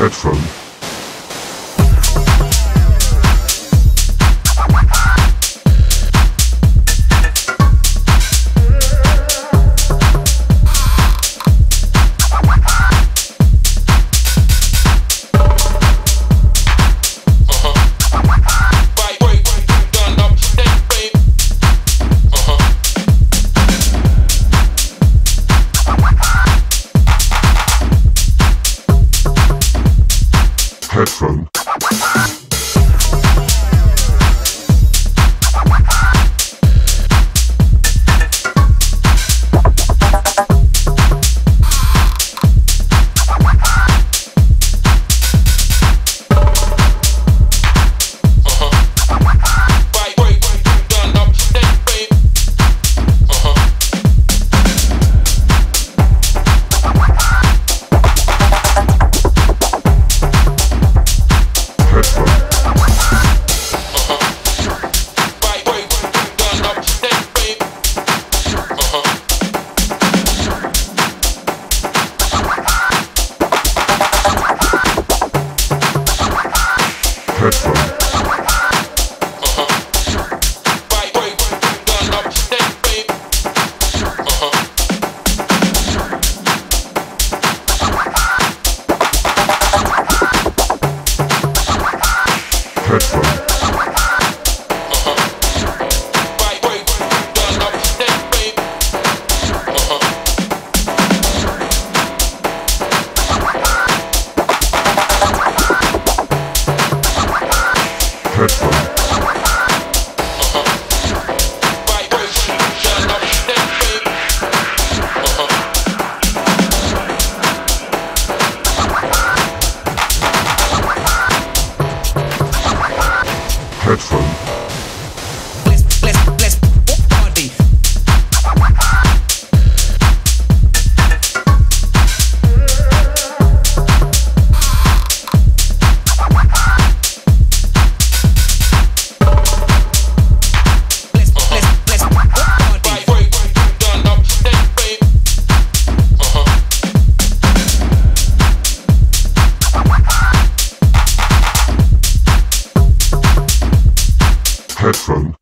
Headphone. headphone.